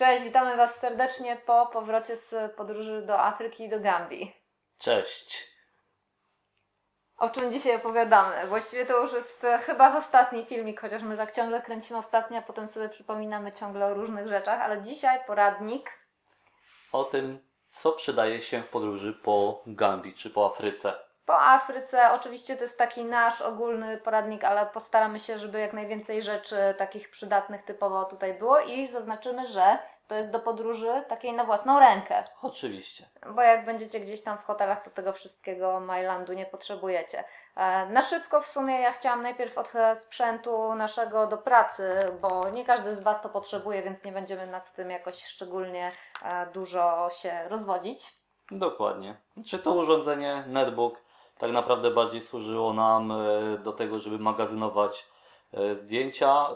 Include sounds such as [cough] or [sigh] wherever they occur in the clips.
Cześć, witamy Was serdecznie po powrocie z podróży do Afryki i do Gambii. Cześć. O czym dzisiaj opowiadamy? Właściwie to już jest e, chyba ostatni filmik, chociaż my tak ciągle kręcimy ostatni, a potem sobie przypominamy ciągle o różnych rzeczach, ale dzisiaj poradnik. O tym, co przydaje się w podróży po Gambii czy po Afryce. Po Afryce oczywiście to jest taki nasz ogólny poradnik, ale postaramy się, żeby jak najwięcej rzeczy takich przydatnych typowo tutaj było i zaznaczymy, że to jest do podróży takiej na własną rękę. Oczywiście. Bo jak będziecie gdzieś tam w hotelach, to tego wszystkiego Mylandu nie potrzebujecie. E, Na szybko w sumie ja chciałam najpierw od sprzętu naszego do pracy, bo nie każdy z Was to potrzebuje, więc nie będziemy nad tym jakoś szczególnie e, dużo się rozwodzić. Dokładnie. Czy to urządzenie Netbook tak naprawdę bardziej służyło nam e, do tego, żeby magazynować zdjęcia,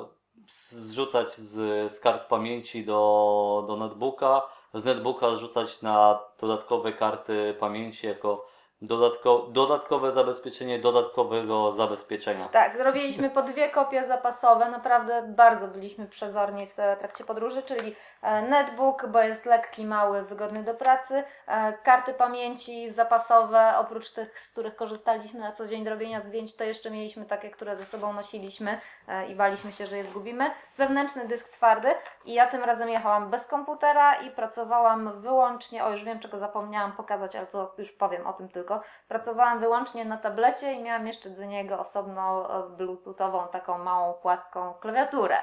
zrzucać z, z kart pamięci do, do netbooka, z netbooka zrzucać na dodatkowe karty pamięci jako dodatko, dodatkowe zabezpieczenie dodatkowego zabezpieczenia. Tak, zrobiliśmy po dwie kopie zapasowe. Naprawdę bardzo byliśmy przezorni w trakcie podróży, czyli e, netbook, bo jest lekki, mały, wygodny do pracy, e, karty pamięci zapasowe, oprócz tych, z których korzystaliśmy na co dzień do robienia zdjęć, to jeszcze mieliśmy takie, które ze sobą nosiliśmy e, i baliśmy się, że je zgubimy. Zewnętrzny dysk twardy i ja tym razem jechałam bez komputera i pracowałam wyłącznie, o już wiem czego zapomniałam pokazać, ale to już powiem o tym tylko. Pracowałam wyłącznie na tablecie i miałam jeszcze do niego osobną e, bluetoothową, taką małą, płaską klawiaturę.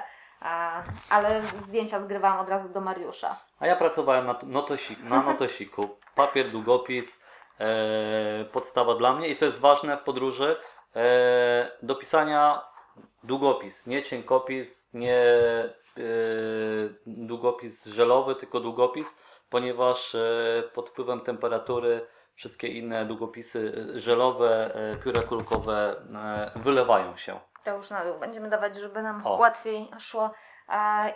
Ale zdjęcia zgrywałam od razu do Mariusza. A ja pracowałem na, notosik, na [laughs] notosiku. Papier, długopis, e, podstawa dla mnie i co jest ważne w podróży, e, do pisania długopis, nie cienkopis, nie e, długopis żelowy, tylko długopis, ponieważ e, pod wpływem temperatury wszystkie inne długopisy żelowe, e, pióra kulkowe e, wylewają się. To już na dół będziemy dawać, żeby nam O. łatwiej szło.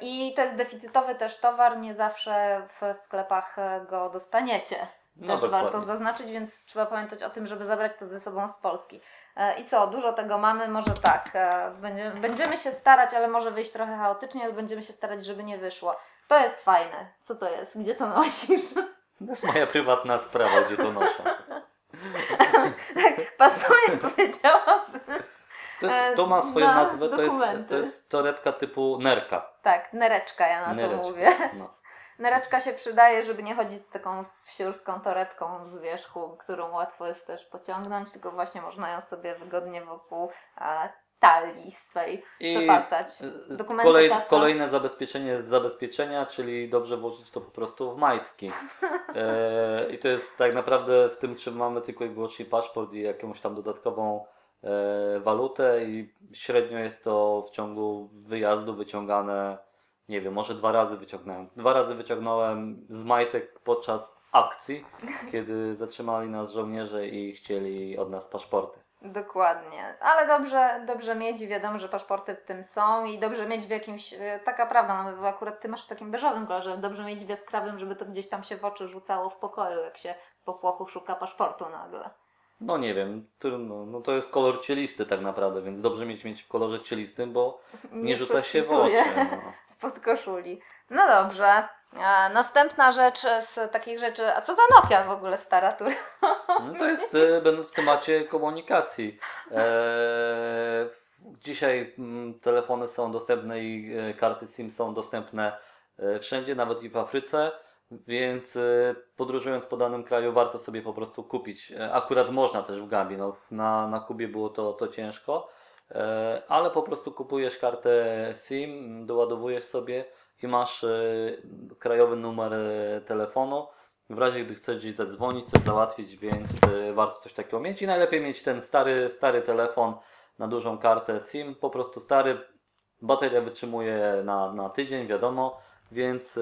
I to jest deficytowy też towar, nie zawsze w sklepach go dostaniecie. No Też dokładnie. warto zaznaczyć, więc trzeba pamiętać o tym, żeby zabrać to ze sobą z Polski. E, I co, dużo tego mamy? Może tak. e, Będziemy, będziemy się starać, ale może wyjść trochę chaotycznie, ale będziemy się starać, żeby nie wyszło. To jest fajne. Co to jest? Gdzie to nosisz? To jest moja prywatna sprawa, gdzie to noszę. [laughs] tak, pasuje, powiedziałam. To, jest, to ma swoją Na nazwę, to jest, to jest torebka typu nerka. Tak, nereczka ja na Nereczka. to mówię. No. [laughs] Nereczka się przydaje, żeby nie chodzić z taką wsiurską torebką z wierzchu, którą łatwo jest też pociągnąć, tylko właśnie można ją sobie wygodnie wokół talii swej przepasać. y, Dokumenty kolej, kolejne zabezpieczenie z zabezpieczenia, czyli dobrze włożyć to po prostu w majtki. [laughs] E, I to jest tak naprawdę w tym, czym mamy tylko i wyłącznie paszport i jakąś tam dodatkową e, walutę i średnio jest to w ciągu wyjazdu wyciągane, nie wiem, może dwa razy wyciągnąłem. Dwa razy wyciągnąłem z majtek podczas akcji, [laughs] kiedy zatrzymali nas żołnierze i chcieli od nas paszporty. Dokładnie, ale dobrze, dobrze mieć i wiadomo, że paszporty w tym są i dobrze mieć w jakimś, e, taka prawda, no bo akurat Ty masz w takim beżowym kolorze, dobrze mieć w jaskrawym, żeby to gdzieś tam się w oczy rzucało w pokoju, jak się po płochu szuka paszportu nagle. No nie wiem, trudno. No to jest kolor cielisty tak naprawdę, więc dobrze mieć mieć w kolorze cielistym, bo nie, rzuca się w oczy. No. [laughs] spod koszuli. No dobrze. A następna rzecz z takich rzeczy. A co za Nokia w ogóle stara tu? No to jest, e, będąc w temacie komunikacji. E, dzisiaj mm, telefony są dostępne i e, karty SIM są dostępne e, wszędzie, nawet i w Afryce. Więc e, podróżując po danym kraju warto sobie po prostu kupić. E, Akurat można też w Gambii, no, na, na Kubie było to, to ciężko, e, ale po prostu kupujesz kartę SIM, doładowujesz sobie i masz e, krajowy numer e, telefonu. W razie gdy chcesz gdzieś zadzwonić, coś załatwić, więc e, warto coś takiego mieć i najlepiej mieć ten stary, stary telefon na dużą kartę SIM, po prostu stary, bateria wytrzymuje na, na tydzień, wiadomo, więc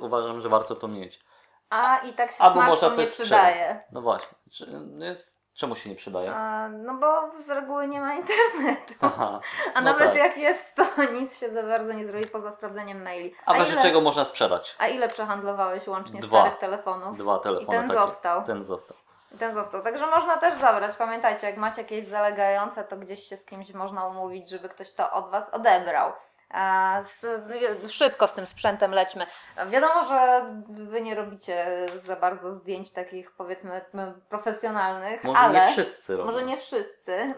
uważam, że warto to mieć. A i tak się Albo można nie też przydaje. No właśnie, no jest, czemu się nie przydaje? A, no bo z reguły nie ma internetu. Aha, A no nawet tak. jak jest, to [laughs] nic się za bardzo nie zrobi poza sprawdzeniem maili. a w razie ile, czego można sprzedać? a ile przehandlowałeś łącznie Dwa. starych telefonów? Dwa telefony I ten takie. został. Ten został. I ten został. Także można też zabrać. Pamiętajcie, jak macie jakieś zalegające, to gdzieś się z kimś można umówić, żeby ktoś to od Was odebrał. Szybko z tym sprzętem lećmy. Wiadomo, że wy nie robicie za bardzo zdjęć takich powiedzmy profesjonalnych, Może ale nie wszyscy robią. może nie wszyscy.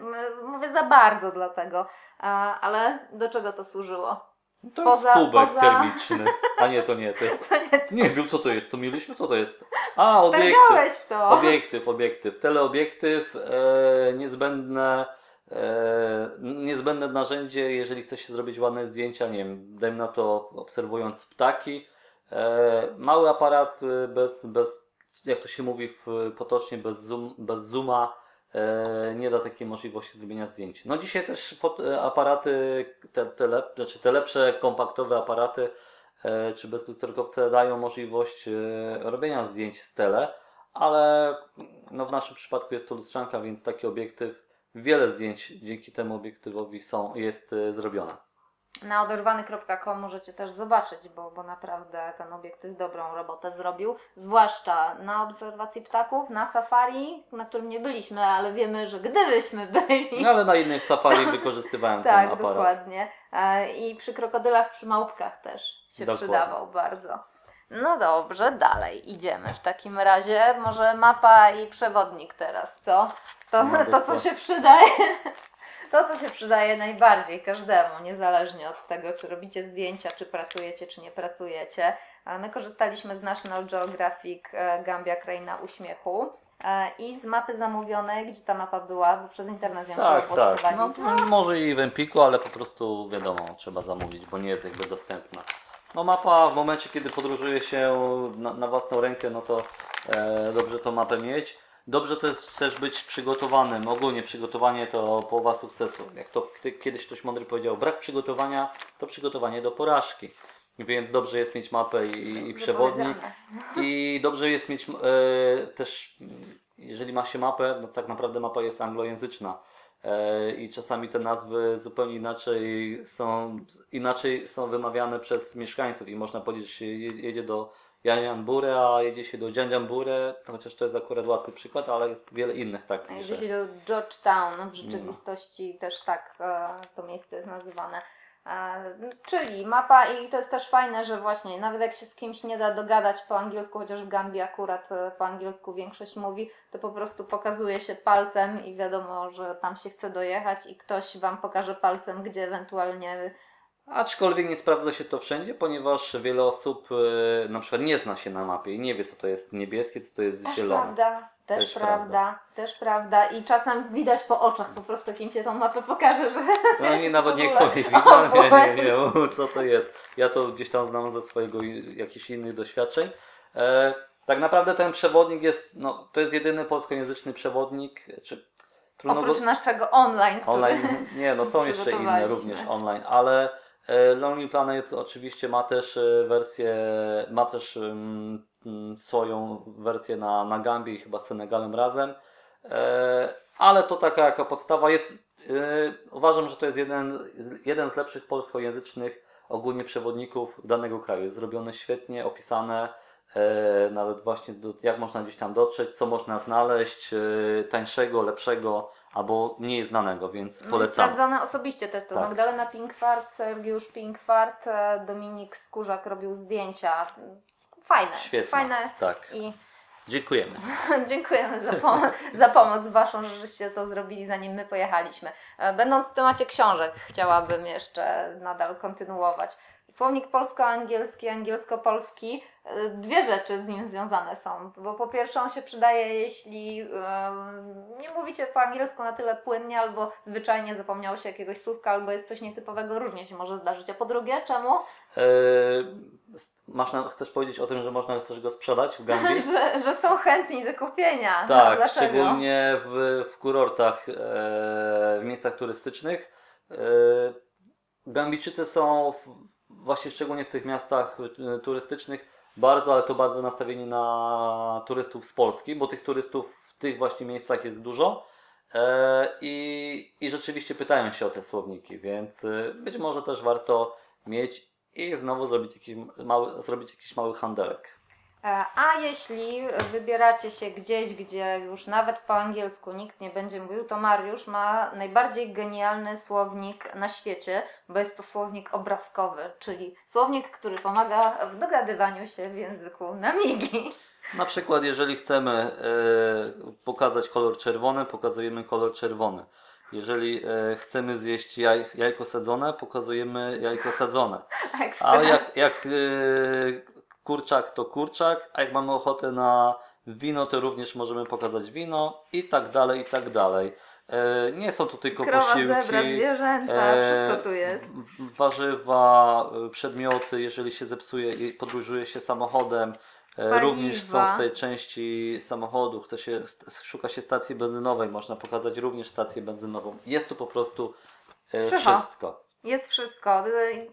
Mówię za bardzo dlatego. Ale do czego to służyło? To jest poza- kubek poza- termiczny. A nie, to nie, to [laughs] jest... To nie Nie wiem co to jest, to mieliśmy, co to jest? A, obiektyw. to. Obiektyw, obiektyw. Teleobiektyw, e, niezbędne, niezbędne narzędzie, jeżeli chce się zrobić ładne zdjęcia, nie wiem, dajmy na to obserwując ptaki. E, mały aparat e, bez, bez, jak to się mówi potocznie, bez, zoom, bez zooma e, nie da takiej możliwości zrobienia zdjęć. No dzisiaj też e, aparaty, te, te, lep, znaczy te lepsze kompaktowe aparaty e, czy bezlusterkowce dają możliwość e, robienia zdjęć z tele, ale no w naszym przypadku jest to lustrzanka, więc taki obiektyw, wiele zdjęć dzięki temu obiektywowi są, jest e, zrobione. Na oderwany.com możecie też zobaczyć, bo, bo naprawdę ten obiektyw dobrą robotę zrobił. Zwłaszcza na obserwacji ptaków, na safari, na którym nie byliśmy, ale wiemy, że gdybyśmy byli. No ale na innych safari [laughs] wykorzystywałem ten tak, aparat. dokładnie. E, I przy krokodylach, przy małpkach też się Dokładnie. przydawał bardzo. No dobrze, dalej idziemy. W takim razie może mapa i przewodnik teraz, co? To, No, to co się przydaje. [laughs] To, co się przydaje najbardziej każdemu, niezależnie od tego, czy robicie zdjęcia, czy pracujecie, czy nie pracujecie. My korzystaliśmy z National Geographic e, Gambia Kraina Uśmiechu e, i z mapy zamówionej, gdzie ta mapa była, bo przez internet ją Tak, trzeba było tak. No, może i w Empiku, ale po prostu wiadomo, trzeba zamówić, bo nie jest jakby dostępna. No mapa w momencie, kiedy podróżuje się na, na własną rękę, no to e, dobrze tą mapę mieć. Dobrze też, też być przygotowanym. Ogólnie przygotowanie to połowa sukcesu. Jak to kiedyś ktoś mądry powiedział, brak przygotowania to przygotowanie do porażki. Więc dobrze jest mieć mapę i, i przewodnik. I dobrze jest mieć e, też, jeżeli ma się mapę, no tak naprawdę mapa jest anglojęzyczna. E, I czasami te nazwy zupełnie inaczej są, inaczej są wymawiane przez mieszkańców. I można powiedzieć, że się je- jedzie do Janjanburę, a jedzie się do Dziandzianburę, chociaż to jest akurat łatwy przykład, ale jest wiele innych takich, że Jeśli do Georgetown, w rzeczywistości też tak e, to miejsce jest nazywane. E, czyli mapa i to jest też fajne, że właśnie nawet jak się z kimś nie da dogadać po angielsku, chociaż w Gambii akurat e, po angielsku większość mówi, to po prostu pokazuje się palcem i wiadomo, że tam się chce dojechać i ktoś Wam pokaże palcem, gdzie ewentualnie Aczkolwiek nie sprawdza się to wszędzie, ponieważ wiele osób e, na przykład nie zna się na mapie i nie wie, co to jest niebieskie, co to jest Też zielone. prawda, też, Też prawda, prawda. też prawda. I czasem widać po oczach po prostu, kim się tą mapę pokaże, że No [laughs] oni nawet nie chcą jej [laughs] widzieć, nie, nie, u, [laughs] co to jest. Ja to gdzieś tam znam ze swojego jakichś innych doświadczeń. E, tak naprawdę ten przewodnik jest, no to jest jedyny polskojęzyczny przewodnik, czy trudno Oprócz go... naszego online, który... Online, nie, no są jeszcze inne również online, ale e, Lonely Planet oczywiście ma też e, wersję, ma też swoją wersję na, na Gambii i chyba z Senegalem razem, e, ale to taka jaka podstawa jest, e, uważam, że to jest jeden, jeden z lepszych polskojęzycznych ogólnie przewodników danego kraju. Jest zrobione świetnie, opisane, e, nawet właśnie jak można gdzieś tam dotrzeć, co można znaleźć tańszego, lepszego albo mniej znanego, więc No polecam. Sprawdzone osobiście jest to. Tak. Magdalena Pinkwart, Sergiusz Pinkwart, Dominik Skórzak robił zdjęcia. Fajne, Świetnie. fajne Tak, i dziękujemy. [laughs] dziękujemy za, pom- [laughs] za pomoc Waszą, że żeście to zrobili zanim my pojechaliśmy. E, Będąc w temacie książek, chciałabym jeszcze nadal kontynuować. Słownik polsko-angielski, angielsko-polski, e, dwie rzeczy z nim związane są. Bo po pierwsze on się przydaje, jeśli em, nie mówicie po angielsku na tyle płynnie, albo zwyczajnie zapomniało się jakiegoś słówka, albo jest coś nietypowego, różnie się może zdarzyć. A po drugie, czemu? E, masz na, chcesz powiedzieć o tym, że można też go sprzedać w Gambii? [laughs] że, że są chętni do kupienia. Tak, Dlaczego? szczególnie w, w kurortach, e, w miejscach turystycznych. E, Gambijczycy są w, właśnie szczególnie w tych miastach e, turystycznych bardzo, ale to bardzo nastawieni na turystów z Polski, bo tych turystów w tych właśnie miejscach jest dużo. E, I, I rzeczywiście pytają się o te słowniki, więc być może też warto mieć i znowu zrobić jakiś mały, zrobić jakiś mały handelek. E, A jeśli wybieracie się gdzieś, gdzie już nawet po angielsku nikt nie będzie mówił, to Mariusz ma najbardziej genialny słownik na świecie, bo jest to słownik obrazkowy, czyli słownik, który pomaga w dogadywaniu się w języku na migi. Na przykład, jeżeli chcemy e, pokazać kolor czerwony, pokazujemy kolor czerwony. Jeżeli e, chcemy zjeść jaj, jajko sadzone, pokazujemy jajko sadzone. [laughs] Ekstra. A jak, jak e, kurczak, to kurczak, a jak mamy ochotę na wino, to również możemy pokazać wino i tak dalej, i tak dalej. E, nie są tu tylko Krowa, posiłki. zebra, zwierzęta, wszystko tu jest. Warzywa, przedmioty, jeżeli się zepsuje i podróżuje się samochodem, Paliwa. również są w tej części samochodu, chce się, szuka się stacji benzynowej, można pokazać również stację benzynową. Jest tu po prostu e, Przycho. wszystko. Jest wszystko.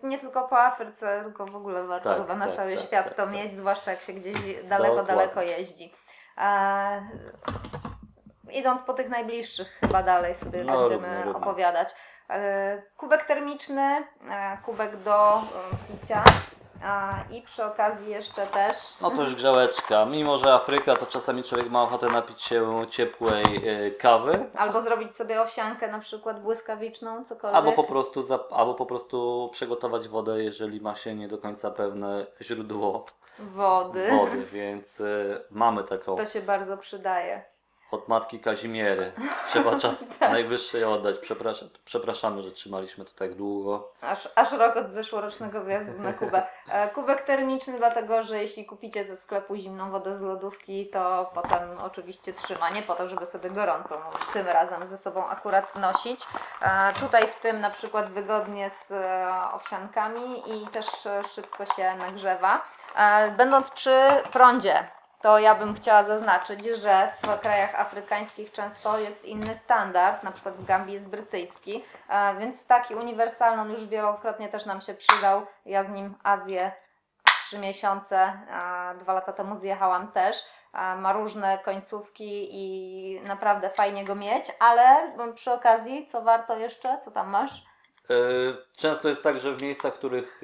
Nie tylko po Afryce, tylko w ogóle warto Tak, chyba na tak, cały tak, świat tak, to tak. mieć, zwłaszcza jak się gdzieś daleko, Dokładnie. daleko jeździ. E, idąc po tych najbliższych chyba dalej sobie No, będziemy równo, równo. opowiadać. E, kubek termiczny, e, kubek do e, picia a, i przy okazji jeszcze też No to już grzałeczka. Mimo, że Afryka, to czasami człowiek ma ochotę napić się ciepłej e, kawy, albo zrobić sobie owsiankę na przykład błyskawiczną, cokolwiek. albo po prostu, zap- albo po prostu przygotować wodę, jeżeli ma się nie do końca pewne źródło wody. wody, więc e, mamy taką To się bardzo przydaje. Od matki Kazimiery. Trzeba [laughs] czas Tak. najwyższy oddać. Przepraszam, przepraszamy, że trzymaliśmy to tak długo. Aż, aż rok od zeszłorocznego wyjazdu na Kubę. E, Kubek termiczny, dlatego że jeśli kupicie ze sklepu zimną wodę z lodówki, to potem oczywiście trzyma. Nie po to, żeby sobie gorącą tym razem ze sobą akurat nosić. E, Tutaj w tym na przykład wygodnie z e, owsiankami i też szybko się nagrzewa. Będąc przy prądzie, to ja bym chciała zaznaczyć, że w krajach afrykańskich często jest inny standard, na przykład w Gambii jest brytyjski, e, więc taki uniwersalny on już wielokrotnie też nam się przydał. Ja z nim Azję trzy miesiące, dwa lata temu zjechałam też. A Ma różne końcówki i naprawdę fajnie go mieć, ale przy okazji, co warto jeszcze? Co tam masz? E, Często jest tak, że w miejscach, w których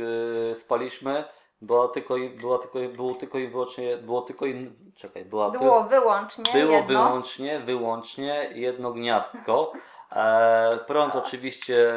e, spaliśmy, była tylko, i- była tylko, było tylko i wyłącznie, było tylko i, czekaj, była ty- Było wyłącznie Było jedno. wyłącznie, wyłącznie jedno gniazdko. E, prąd oczywiście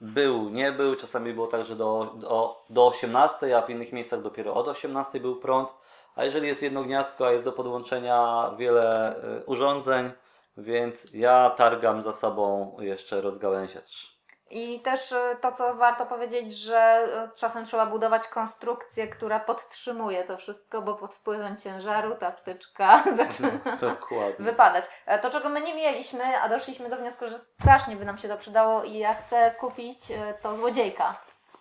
był, nie był. Czasami było tak, że do, do, do 18, a w innych miejscach dopiero od 18 był prąd. A jeżeli jest jedno gniazdko, a jest do podłączenia wiele e, urządzeń, więc ja targam za sobą jeszcze rozgałęziacz. I też y, to, co warto powiedzieć, że y, czasem trzeba budować konstrukcję, która podtrzymuje to wszystko, bo pod wpływem ciężaru ta wtyczka [laughs] zaczyna Dokładnie. wypadać. E, To, czego my nie mieliśmy, a doszliśmy do wniosku, że strasznie by nam się to przydało i ja chcę kupić, e, to złodziejka.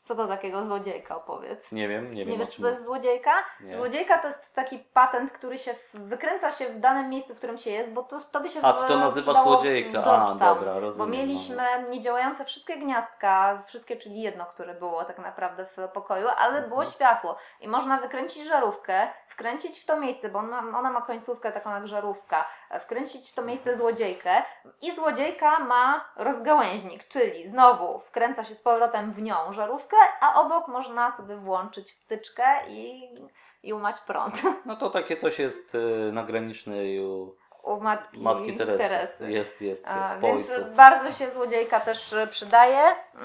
Co to takiego złodziejka opowiedz? Nie wiem, nie Nie, wiem o wiesz, co czym. to jest złodziejka? Nie. Złodziejka to jest taki patent, który się wykręca się w danym miejscu, w którym się jest, bo to, to by się A to w złodziejka. A, dobra, Bo rozumiem. mieliśmy niedziałające wszystkie gniazdka, wszystkie, czyli jedno, które było tak naprawdę w pokoju, ale było Mhm. światło. I można wykręcić żarówkę, wkręcić w to miejsce, bo ona, ona ma końcówkę taką jak żarówka, e, wkręcić w to miejsce złodziejkę i złodziejka ma rozgałęźnik, czyli znowu wkręca się z powrotem w nią żarówkę, a obok można sobie włączyć wtyczkę i, i umać prąd. [laughs] No to takie coś jest y, na granicznej u U matki, matki Teresy. Teresy. Jest, jest, A, jest więc bardzo się złodziejka też przydaje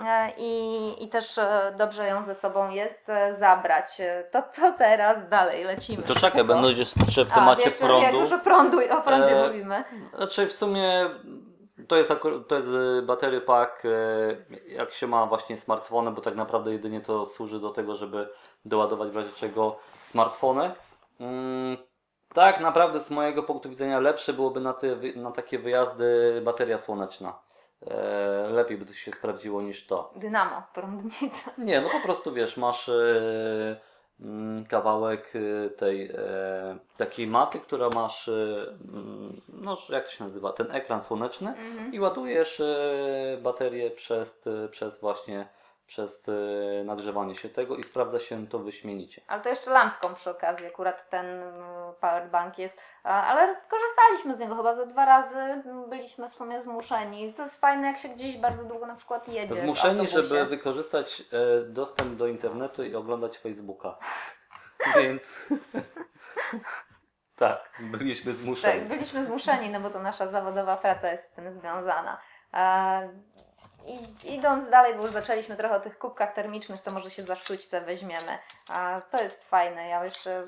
e, i, i też e, dobrze ją ze sobą jest e, zabrać. To co teraz dalej lecimy? To czekaj, będę jeszcze w A, temacie jeszcze prądu. Jak już o, prądu, o prądzie E, mówimy. Znaczy w sumie to jest, to jest y, battery pack, y, jak się ma właśnie smartfony, bo tak naprawdę jedynie to służy do tego, żeby doładować w razie czego smartfony. Mm, tak naprawdę z mojego punktu widzenia lepsze byłoby na, te, na takie wyjazdy bateria słoneczna. E, lepiej by to się sprawdziło niż to. Dynamo, prądnica. Nie, no po prostu wiesz, masz mm, kawałek e, tej e, takiej maty, która masz, e, mm, no jak to się nazywa, ten ekran słoneczny Mhm. i ładujesz e, baterię przez, e, przez właśnie przez e, nagrzewanie się tego i sprawdza się to wyśmienicie. Ale to jeszcze lampką przy okazji, akurat ten mm, powerbank jest. Ale korzystaliśmy z niego chyba ze dwa razy. Byliśmy w sumie zmuszeni. To jest fajne, jak się gdzieś bardzo długo na przykład jedzie. Zmuszeni, żeby wykorzystać e, dostęp do internetu i oglądać Facebooka. [laughs] Więc [laughs] tak, byliśmy Tak, zmuszeni. byliśmy zmuszeni, no bo to nasza zawodowa praca jest z tym związana. I- Idąc dalej, bo już zaczęliśmy trochę o tych kubkach termicznych, to może się za sztućce weźmiemy. A to jest fajne. Ja jeszcze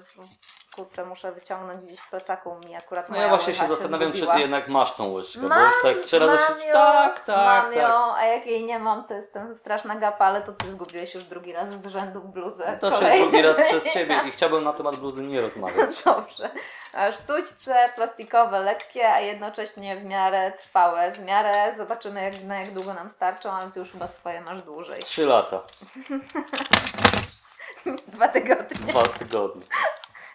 kurczę, muszę wyciągnąć gdzieś w plecaku mi akurat No ja właśnie się zastanawiam, czy ty jednak masz tą łyżkę, bo Mam, już tak trzy razy się... ją, Tak, tak, mam tak. ją, a jak jej nie mam, to jestem straszna gapa, ale to ty zgubiłeś już drugi raz z rzędu bluzę. To się drugi raz przez [laughs] ciebie i chciałbym na temat bluzy nie rozmawiać. [laughs] Dobrze. A Sztućce plastikowe, lekkie, a jednocześnie w miarę trwałe. W miarę zobaczymy jak, na jak długo nam starczą, ale ty już chyba swoje masz dłużej. Trzy lata, [laughs] Dwa tygodnie. dwa tygodnie.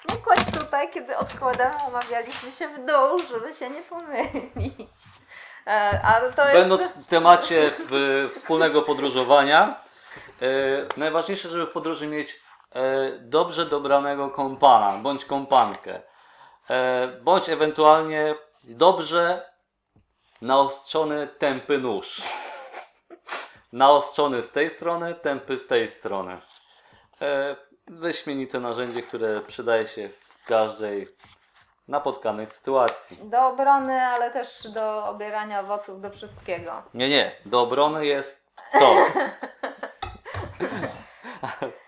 Nie kładź tutaj, kiedy odkładamy, umawialiśmy się w dół, żeby się nie pomylić. E, Ale to jest... Będąc w temacie w, wspólnego podróżowania, e, najważniejsze, żeby w podróży mieć e, dobrze dobranego kompana bądź kompankę, e, bądź ewentualnie dobrze naostrzony tępy nóż. Naostrzony z tej strony, tępy z tej strony. E, wyśmienite narzędzie, które przydaje się w każdej napotkanej sytuacji. Do obrony, ale też do obierania owoców, do wszystkiego. Nie, nie. Do obrony jest to. [laughs]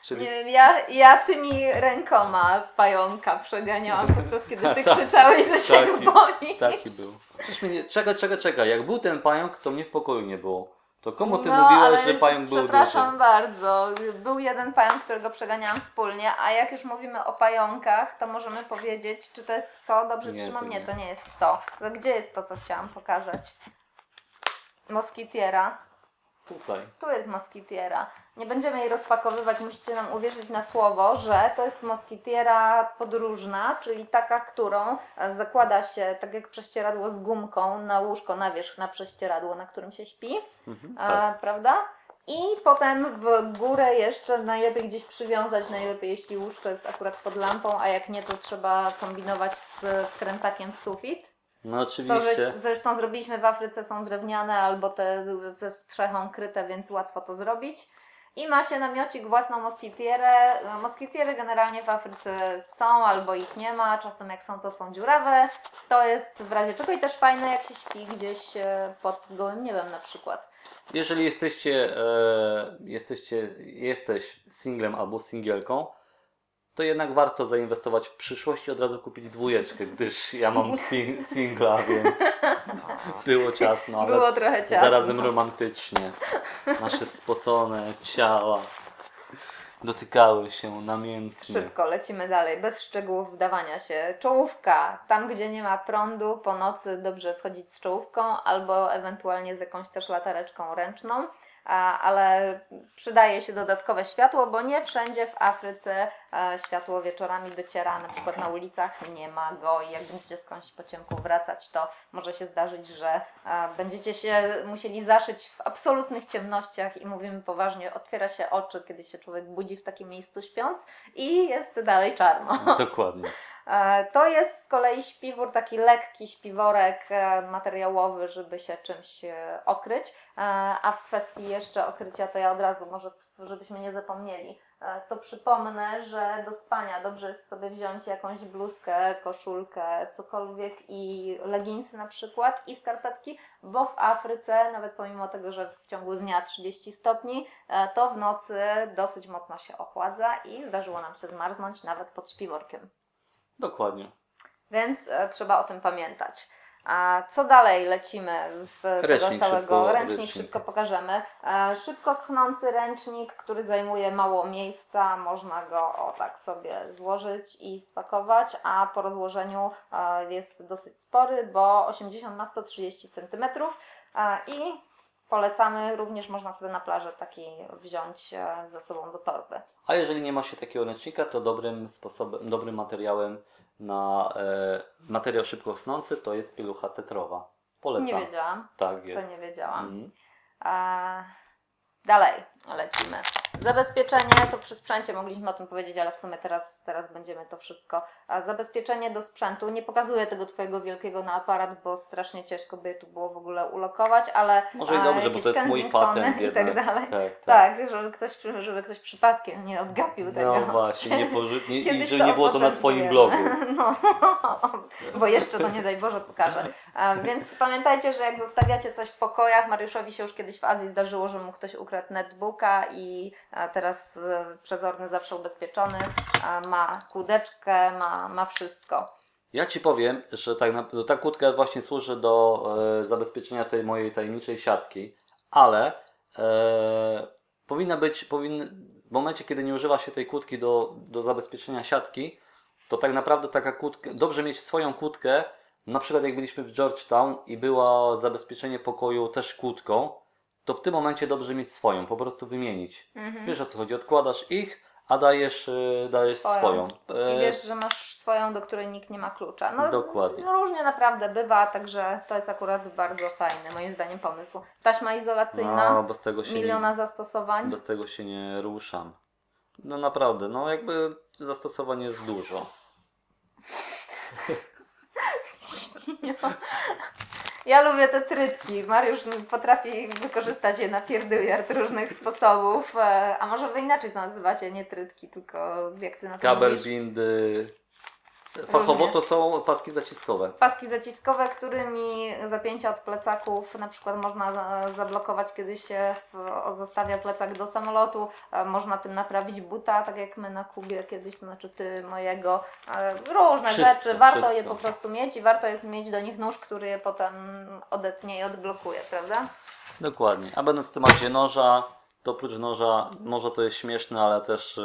Czyli Nie wiem, ja, ja tymi rękoma pająka przeganiałam podczas kiedy ty [laughs] Tak, krzyczałeś, że się taki, go boi. taki był. Przecież mnie nie, czekaj, czekaj, czekaj. Jak był ten pająk, to mnie w pokoju nie było. To komu ty no, mówiłaś, że pająk był Przepraszam duży? bardzo. Był jeden pająk, którego przeganiałam wspólnie, a jak już mówimy o pająkach, to możemy powiedzieć, czy to jest to. Dobrze Nie, trzymam? to Nie, nie. to nie jest to. To Gdzie jest to, co chciałam pokazać? Moskitiera. Tutaj. Tu jest moskitiera. Nie będziemy jej rozpakowywać, musicie nam uwierzyć na słowo, że to jest moskitiera podróżna, czyli taka, którą e, zakłada się tak jak prześcieradło z gumką na łóżko, na wierzch, na prześcieradło, na którym się śpi, Mhm, e, tak. prawda? I potem w górę jeszcze najlepiej gdzieś przywiązać, najlepiej jeśli łóżko jest akurat pod lampą, a jak nie, to trzeba kombinować z wkrętakiem w sufit. No Co oczywiście. zresztą zrobiliśmy w Afryce, są drewniane albo te ze strzechą kryte, więc łatwo to zrobić. I ma się namiocik własną moskitierę. Moskitiery generalnie w Afryce są albo ich nie ma, czasem jak są to są dziurawe. To jest w razie czego i też fajne jak się śpi gdzieś e, pod gołym niebem na przykład. Jeżeli jesteście, e, jesteście, jesteś singlem albo singielką, to jednak warto zainwestować w przyszłość i od razu kupić dwójeczkę, gdyż ja mam [laughs] sing- singla, więc było ciasno, ale Było trochę ciasno. zarazem romantycznie. Nasze spocone ciała dotykały się namiętnie. Szybko, lecimy dalej, bez szczegółów wdawania się. Czołówka, tam gdzie nie ma prądu, po nocy dobrze schodzić z czołówką albo ewentualnie z jakąś też latareczką ręczną, ale przydaje się dodatkowe światło, bo nie wszędzie w Afryce e, światło wieczorami dociera, na przykład na ulicach nie ma go i jak będziecie skądś po ciemku wracać, to może się zdarzyć, że e, będziecie się musieli zaszyć w absolutnych ciemnościach i mówimy poważnie, otwiera się oczy, kiedy się człowiek budzi w takim miejscu śpiąc i jest dalej czarno. Dokładnie. [laughs] E, To jest z kolei śpiwór, taki lekki śpiworek e, materiałowy, żeby się czymś e, okryć. A w kwestii jeszcze okrycia, to ja od razu może, żebyśmy nie zapomnieli, to przypomnę, że do spania dobrze jest sobie wziąć jakąś bluzkę, koszulkę, cokolwiek i leginsy na przykład i skarpetki, bo w Afryce, nawet pomimo tego, że w ciągu dnia 30 stopni, to w nocy dosyć mocno się ochładza i zdarzyło nam się zmarznąć nawet pod śpiworkiem. Dokładnie. Więc e, trzeba o tym pamiętać. A co dalej lecimy z tego Ręcznik całego? szybko, ręcznik ręcznik. szybko pokażemy. E, szybko schnący ręcznik, który zajmuje mało miejsca, można go o tak sobie złożyć i spakować, a po rozłożeniu e, jest dosyć spory, bo 80 na 130 cm e, i polecamy, również można sobie na plaży taki wziąć e, ze sobą do torby. A jeżeli nie ma się takiego ręcznika, to dobrym sposobem, dobrym materiałem na e, materiał szybko chnący to jest pielucha tetrowa. Polecam. Nie wiedziałam, Tak to jest. nie wiedziałam. Mhm. A dalej lecimy. Zabezpieczenie to przy sprzęcie mogliśmy o tym powiedzieć, ale w sumie teraz, teraz będziemy to wszystko. A zabezpieczenie do sprzętu. Nie pokazuję tego Twojego wielkiego na aparat, bo strasznie ciężko by tu było w ogóle ulokować, ale. Może i dobrze, bo to jest mój patent I tak dalej. Tak, tak. Tak, żeby ktoś, żeby ktoś przypadkiem nie odgapił tego. No właśnie, nie poży- nie, Kiedyś że nie było to na Twoim blogu. [laughs] No, bo jeszcze to nie daj Boże pokażę. A, więc pamiętajcie, że jak zostawiacie coś w pokojach, Mariuszowi się już kiedyś w Azji zdarzyło, że mu ktoś ukradł netbooka i teraz e, przezorny zawsze ubezpieczony, ma kłódeczkę, ma, ma wszystko. Ja Ci powiem, że tak ta kłódka właśnie służy do e, zabezpieczenia tej mojej tajemniczej siatki, ale e, powinna być, powinny, w momencie, kiedy nie używa się tej kłódki do, do zabezpieczenia siatki, to tak naprawdę taka kłódka, dobrze mieć swoją kłódkę, na przykład jak byliśmy w Georgetown i było zabezpieczenie pokoju też kłódką, to w tym momencie dobrze mieć swoją, po prostu wymienić. Mhm. Wiesz o co chodzi, odkładasz ich, a dajesz, e, dajesz Swoją. swoją. I E, wiesz, że masz swoją, do której nikt nie ma klucza. No, Dokładnie. No, różnie naprawdę bywa, także to jest akurat bardzo fajny, moim zdaniem, pomysł. Taśma izolacyjna, No, bez tego się miliona nie, zastosowań. bez tego się nie ruszam. No naprawdę, no jakby zastosowań jest dużo. [laughs] Ja lubię te trytki. Mariusz potrafi wykorzystać je na pierdyliard różnych sposobów. E, A może wy inaczej to nazywacie, nie trytki, tylko jak ty na to Kabel, mówisz? windy. Fachowo to są paski zaciskowe. Paski zaciskowe, którymi zapięcia od plecaków na przykład można za- zablokować, kiedy się zostawia plecak do samolotu. E, Można tym naprawić buta, tak jak my na Kubie kiedyś, to znaczy ty mojego. E, Różne Wszystko, rzeczy. Warto je wszystko. po prostu mieć i warto jest mieć do nich nóż, który je potem odetnie i odblokuje, prawda? Dokładnie. A będąc w temacie noża, to oprócz noża, może to jest śmieszne, ale też e,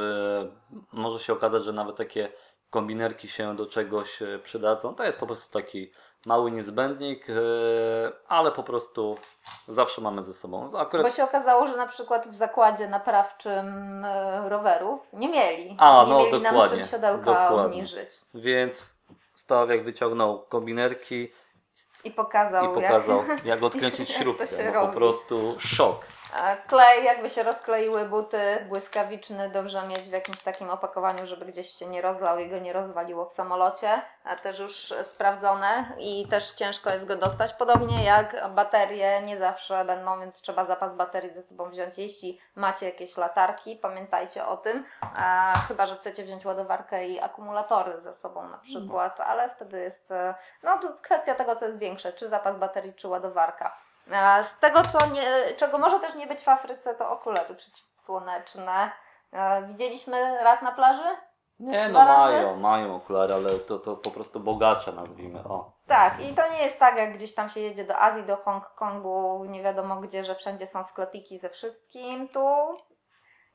może się okazać, że nawet takie kombinerki się do czegoś e, przydadzą. To jest po prostu taki mały niezbędnik, e, ale po prostu zawsze mamy ze sobą. Akurat Bo się okazało, że na przykład w zakładzie naprawczym e, rowerów nie mieli. A, nie no, mieli nam dokładnie, czym siodełka dokładnie. obniżyć. Więc Stawiak wyciągnął kombinerki I pokazał, i pokazał, jak [laughs] jak odkręcić śrubkę. się No, po prostu szok. Klej, jakby się rozkleiły buty, błyskawiczny, dobrze mieć w jakimś takim opakowaniu, żeby gdzieś się nie rozlał i go nie rozwaliło w samolocie. A też już sprawdzone i też ciężko jest go dostać. Podobnie jak baterie nie zawsze będą, więc trzeba zapas baterii ze sobą wziąć. Jeśli macie jakieś latarki, pamiętajcie o tym. A, chyba, że chcecie wziąć ładowarkę i akumulatory ze sobą na przykład, ale wtedy jest, e, no kwestia tego, co jest większe, czy zapas baterii, czy ładowarka. Z tego, co nie, czego może też nie być w Afryce, to okulary przeciwsłoneczne. E, Widzieliśmy raz na plaży? Nie, no razy? mają, mają okulary, ale to, to po prostu bogacze nazwijmy. O. Tak, i to nie jest tak, jak gdzieś tam się jedzie do Azji, do Hongkongu, nie wiadomo gdzie, że wszędzie są sklepiki ze wszystkim. Tu,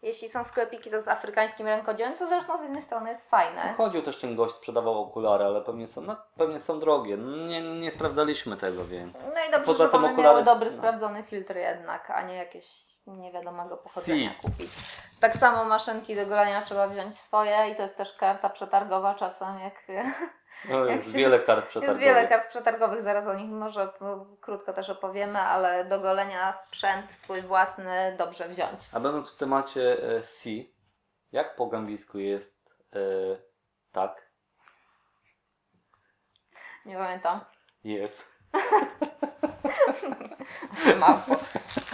jeśli są sklepiki, to z afrykańskim rękodziełem, co zresztą z jednej strony jest fajne. Chodził też ten gość, sprzedawał okulary, ale pewnie są, no, pewnie są drogie. Nie, nie sprawdzaliśmy tego, więc. No i dobrze, Poza że tym one okulary- miały dobry, no. sprawdzony filtr jednak, a nie jakieś niewiadomego pochodzenia Si. kupić. Tak samo maszynki do golenia trzeba wziąć swoje i to jest też karta przetargowa czasem, jak No, jest się- wiele kart jest przetargowych. wiele kart przetargowych, zaraz o nich może e, krótko też opowiemy, ale do golenia sprzęt swój własny dobrze wziąć. A będąc w temacie e, C, jak po gambijsku jest e, tak? Nie pamiętam. Jest. [laughs] Małpo.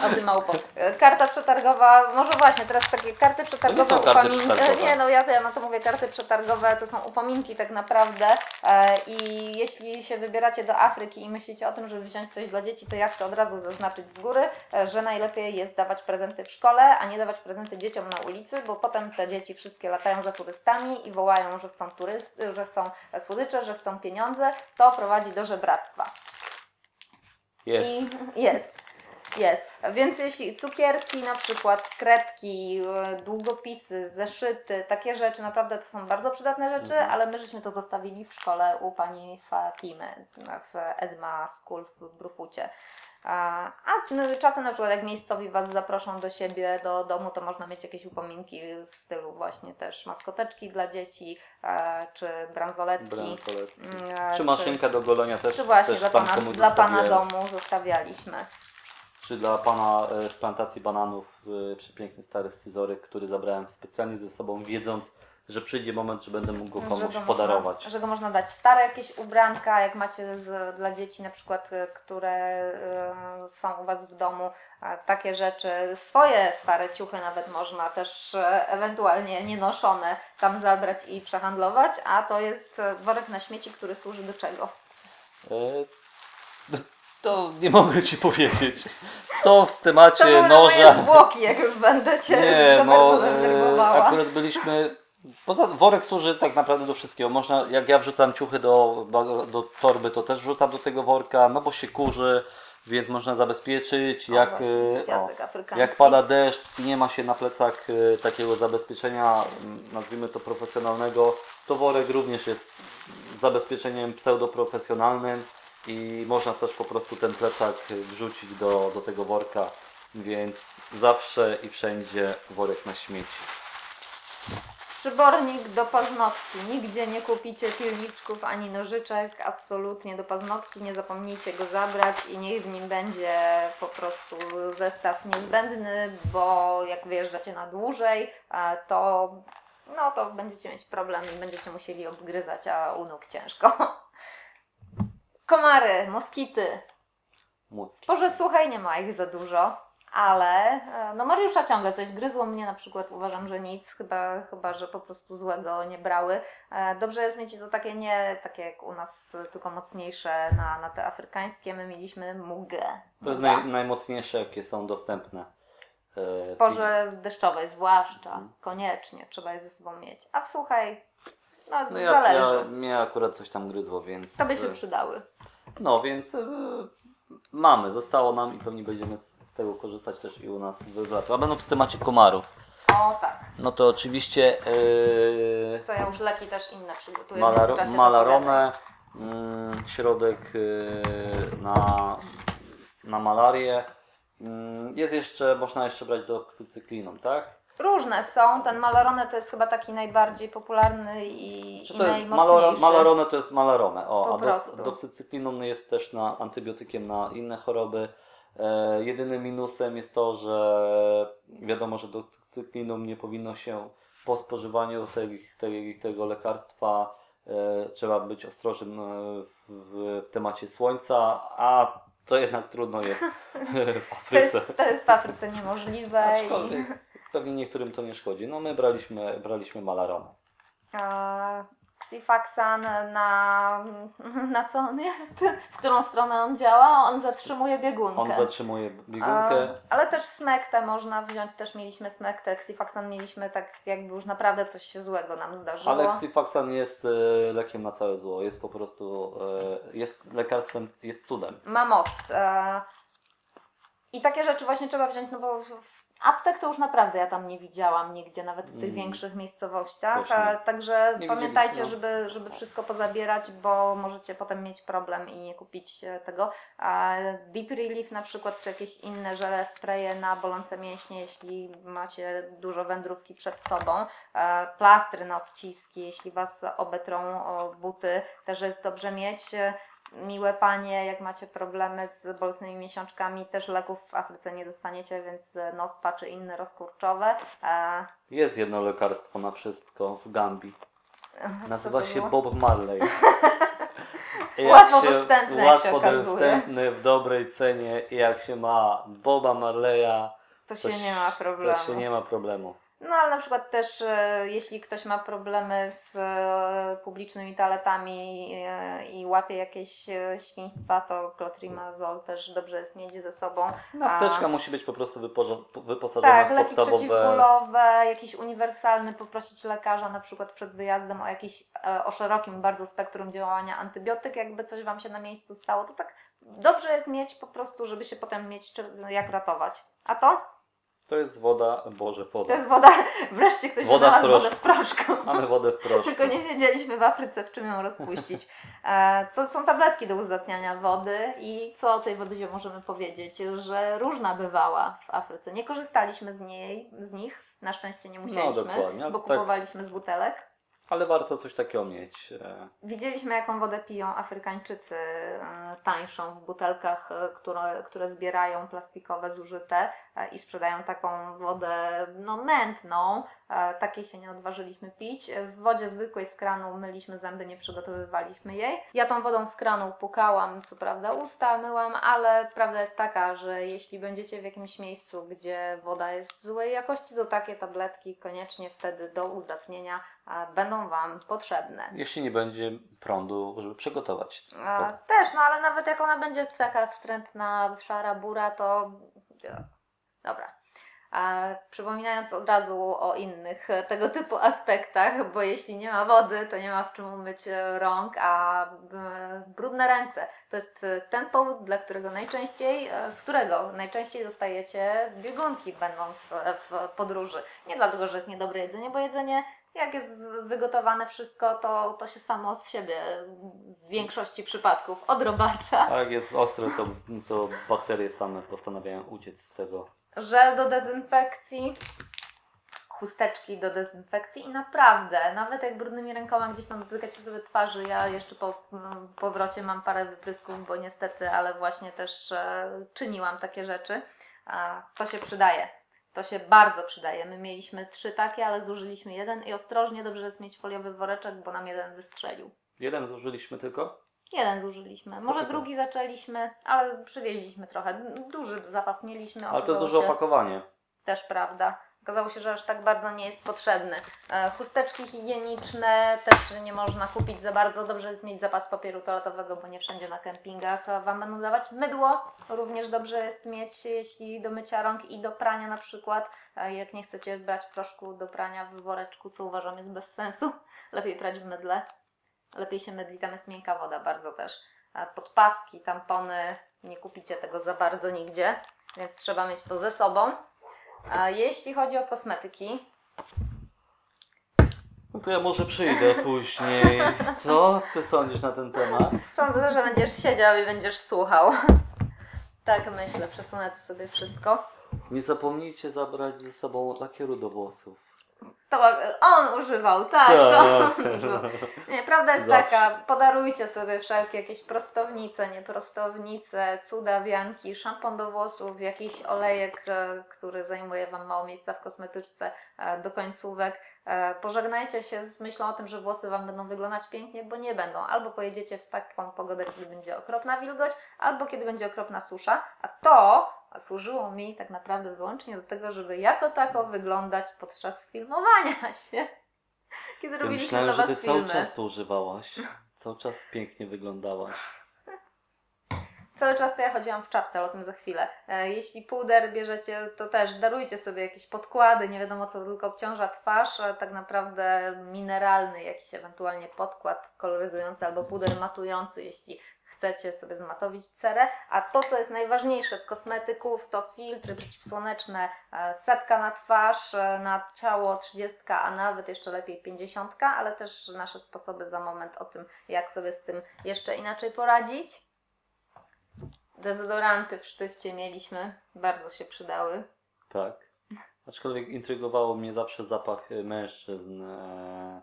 O małpo. Karta przetargowa, może właśnie, teraz takie karty przetargowe, To nie są karty upomin- przetargowe. Nie, no ja to ja na to mówię, karty przetargowe to są upominki tak naprawdę e, i jeśli się wybieracie do Afryki i myślicie o tym, żeby wziąć coś dla dzieci, to ja chcę od razu zaznaczyć z góry, e, że najlepiej jest dawać prezenty w szkole, a nie dawać prezenty dzieciom na ulicy, bo potem te dzieci wszystkie latają za turystami i wołają, że chcą turysty, że chcą słodycze, że chcą pieniądze, to prowadzi do żebractwa. Jest. Jest. Jest. Więc jeśli cukierki, na przykład kredki, e, długopisy, zeszyty, takie rzeczy, naprawdę to są bardzo przydatne rzeczy, Mhm. ale my żeśmy to zostawili w szkole u pani Fatimy w Edma School w Brufucie. A, no, czasem na przykład jak miejscowi Was zaproszą do siebie, do domu, to można mieć jakieś upominki w stylu właśnie też maskoteczki dla dzieci, e, czy bransoletki. Bransoletki. mm, e, Czy maszynka do golenia też, czy właśnie też dla pana, dla pana domu zostawialiśmy. czy dla pana e, z plantacji bananów przepiękny stary scyzoryk, który zabrałem specjalnie ze sobą, wiedząc, że przyjdzie moment, że będę mógł go komuś go podarować. Można, że go można dać stare jakieś ubranka, jak macie z, dla dzieci na przykład, y, które y, są u Was w domu, takie rzeczy, swoje stare ciuchy nawet można też e, ewentualnie nienoszone tam zabrać i przehandlować, a to jest e, worek na śmieci, który służy do czego? E, To nie mogę ci powiedzieć. To w temacie To noża. moje zwłoki, jak już będę Cię Nie, za no bardzo e, denerwowała. akurat byliśmy. Poza worek służy tak naprawdę do wszystkiego. Można, jak ja wrzucam ciuchy do, do torby, to też wrzucam do tego worka, no bo się kurzy, więc można zabezpieczyć. O, Jak, e, o, jak pada deszcz i nie ma się na plecach e, takiego zabezpieczenia, nazwijmy to profesjonalnego, to worek również jest zabezpieczeniem pseudoprofesjonalnym i można też po prostu ten plecak wrzucić do, do tego worka, więc zawsze i wszędzie worek na śmieci. Przybornik do paznokci. Nigdzie nie kupicie pilniczków ani nożyczek, absolutnie do paznokci. Nie zapomnijcie go zabrać i niech w nim będzie po prostu zestaw niezbędny, bo jak wyjeżdżacie na dłużej, to, no, to będziecie mieć problem i będziecie musieli obgryzać, a u nóg ciężko. [laughs] Komary, moskity. Mózgi. Może słuchaj, nie ma ich za dużo, ale e, no Mariusza ciągle coś gryzło mnie na przykład, uważam, że nic, chyba, chyba że po prostu złego nie brały. E, Dobrze jest mieć to takie nie takie jak u nas, e, tylko mocniejsze na, na te afrykańskie. My mieliśmy mugę. To jest naj, najmocniejsze, jakie są dostępne. W porze deszczowej zwłaszcza, Mhm. koniecznie trzeba je ze sobą mieć. A w suchej, no, No ja, zależy. ja, mnie akurat coś tam gryzło, więc... To by się przydały. No, więc mamy, zostało nam i pewnie będziemy z tego korzystać też i u nas w Wrocławiu. A będąc w temacie komarów, O tak, no to oczywiście e, to ja już leki też inne przygotuję w Malar, międzyczasie. to pogadaj. malarone, mm, środek e, na, na malarię. Mm, Jest jeszcze, można jeszcze brać dokscycykliną, tak? Różne są. Ten Malarone to jest chyba taki najbardziej popularny i, Czy i najmocniejszy. malaro, malarone to jest malarone. O, Po a do, jest też na antybiotykiem na inne choroby. E, jedynym minusem jest to, że wiadomo, że doksyklinu nie powinno się po spożywaniu tego lekarstwa e, trzeba być ostrożnym e, w, w temacie słońca, a to jednak trudno jest [laughs] w To jest, Afryce. to jest w Afryce niemożliwe. I, Aczkolwiek pewnie niektórym to nie szkodzi. No my braliśmy, braliśmy malarone. a, Xifaxan na, na co on jest? W którą stronę on działa? On zatrzymuje biegunkę. On zatrzymuje biegunkę. Ale też smektę można wziąć, też mieliśmy smektę. Xifaxan mieliśmy tak jakby już naprawdę coś się złego nam zdarzyło. Ale Xifaxan jest e, lekiem na całe zło. Jest po prostu, e, jest lekarstwem, jest cudem. ma moc. E, I takie rzeczy właśnie trzeba wziąć, no bo w aptek to już naprawdę ja tam nie widziałam nigdzie, nawet w tych Mm. większych miejscowościach. E, Także Nie pamiętajcie, widzieliśmy, żeby, żeby wszystko pozabierać, bo możecie potem mieć problem i nie kupić e, tego. A Deep Relief na przykład, czy jakieś inne żele, spraye na bolące mięśnie, jeśli macie dużo wędrówki przed sobą. E, Plastry na odciski, jeśli Was obetrą buty, też jest dobrze mieć. Miłe panie, jak macie problemy z bolesnymi miesiączkami, też leków w Afryce nie dostaniecie, więc nospa czy inne rozkurczowe. E, Jest jedno lekarstwo na wszystko w Gambii. [laughs] Nazywa to się? Bob Marley. [laughs] Łatwo się łatwo okazuje. dostępny w dobrej cenie i jak się ma Boba Marleya, To to się nie ma to problemu. się nie ma problemu. No ale na przykład też e, jeśli ktoś ma problemy z e, publicznymi toaletami e, i łapie jakieś świństwa, to klotrimazol też dobrze jest mieć ze sobą. No, A- apteczka musi być po prostu wyposażona Tak, w leki podstawowe... przeciwbólowe, jakiś uniwersalny, poprosić lekarza na przykład przed wyjazdem o jakiś o szerokim bardzo spektrum działania antybiotyk, jakby coś Wam się na miejscu stało, to tak dobrze jest mieć po prostu, żeby się potem mieć czy, jak ratować. A to? To jest woda, Boże, woda. To jest woda, [laughs] wreszcie ktoś Woda w wynalazł wodę w proszku. Mamy wodę w [laughs] proszku. Tylko nie wiedzieliśmy w Afryce, w czym ją rozpuścić. [laughs] E, to są tabletki do uzdatniania wody i co o tej wodzie możemy powiedzieć? Że różna bywała w Afryce. Nie korzystaliśmy z niej, z nich, na szczęście nie musieliśmy, No, dokładnie, ale bo tak- kupowaliśmy z butelek. Ale warto coś takiego mieć. E, Widzieliśmy, jaką wodę piją Afrykańczycy e, tańszą w butelkach, e, które, które zbierają plastikowe, zużyte i sprzedają taką wodę no, mętną. Takiej się nie odważyliśmy pić. W wodzie zwykłej z kranu myliśmy zęby, nie przygotowywaliśmy jej. Ja tą wodą z kranu pukałam, co prawda usta myłam, ale prawda jest taka, że jeśli będziecie w jakimś miejscu, gdzie woda jest złej jakości, to takie tabletki koniecznie wtedy do uzdatnienia będą Wam potrzebne. jeśli nie będzie prądu, żeby przygotować. A, też, no ale nawet jak ona będzie taka wstrętna, szara, bura, to dobra. A, przypominając od razu o innych e, tego typu aspektach, bo jeśli nie ma wody, to nie ma w czym umyć e, rąk, a e, brudne ręce to jest e, ten powód, dla którego najczęściej, e, z którego najczęściej dostajecie biegunki, będąc e, w podróży. Nie dlatego, że jest niedobre jedzenie, bo jedzenie jak jest wygotowane wszystko, to, to się samo z siebie w większości przypadków odrobacza. A jak jest ostre, to, to bakterie same postanawiają uciec z tego. Żel do dezynfekcji, chusteczki do dezynfekcji i naprawdę, nawet jak brudnymi rękoma gdzieś tam dotykacie sobie twarzy, ja jeszcze po mm, powrocie mam parę wyprysków, bo niestety, ale właśnie też e, czyniłam takie rzeczy, a to się przydaje. To się bardzo przydaje. My mieliśmy trzy takie, ale zużyliśmy jeden i ostrożnie dobrze jest mieć foliowy woreczek, bo nam jeden wystrzelił. Jeden zużyliśmy tylko? Jeden zużyliśmy. Może takiego? drugi zaczęliśmy, ale przywieźliśmy trochę. Duży zapas mieliśmy. Ale to jest duże opakowanie. Też prawda. Okazało się, że aż tak bardzo nie jest potrzebny. E, Chusteczki higieniczne też nie można kupić za bardzo. Dobrze jest mieć zapas papieru toaletowego, bo nie wszędzie na kempingach Wam będą dawać. Mydło również dobrze jest mieć, jeśli do mycia rąk i do prania na przykład. E, Jak nie chcecie brać proszku do prania w woreczku, co uważam jest bez sensu, [laughs] lepiej prać w mydle. Lepiej się mydli, tam jest miękka woda bardzo też. Podpaski, tampony, nie kupicie tego za bardzo nigdzie, więc trzeba mieć to ze sobą. A jeśli chodzi o kosmetyki, No to ja może przyjdę [laughs] później. Co ty sądzisz na ten temat? sądzę, że będziesz siedział i będziesz słuchał. [laughs] Tak myślę, przesunę sobie wszystko. Nie zapomnijcie zabrać ze sobą lakieru do włosów. To on używał, tak, to on używał. Nie, prawda jest Zawsze. taka, podarujcie sobie wszelkie jakieś prostownice, nieprostownice, cudawianki, szampon do włosów, jakiś olejek, e, który zajmuje Wam mało miejsca w kosmetyczce e, do końcówek. E, Pożegnajcie się z myślą o tym, że włosy Wam będą wyglądać pięknie, bo nie będą. Albo pojedziecie w taką pogodę, kiedy będzie okropna wilgoć, albo kiedy będzie okropna susza, a to służyło mi tak naprawdę wyłącznie do tego, żeby jako tako wyglądać podczas filmowania [laughs] się. Kiedy Ja robiliśmy myślałem, dla że Was ty filmy. cały czas to używałaś. Cały czas pięknie wyglądałaś. [laughs] Cały czas to ja chodziłam w czapce, ale o tym za chwilę. E, Jeśli puder bierzecie, to też darujcie sobie jakieś podkłady, nie wiadomo co tylko obciąża twarz, a tak naprawdę mineralny jakiś ewentualnie podkład koloryzujący albo puder matujący, jeśli chcecie sobie zmatowić cerę. A to, co jest najważniejsze z kosmetyków, to filtry przeciwsłoneczne, e, setka na twarz, e, na ciało 30, a nawet jeszcze lepiej 50, ale też nasze sposoby za moment o tym, jak sobie z tym jeszcze inaczej poradzić. Dezodoranty w sztywcie mieliśmy, bardzo się przydały. Tak. Aczkolwiek intrygowało mnie zawsze zapach e, mężczyzn, e,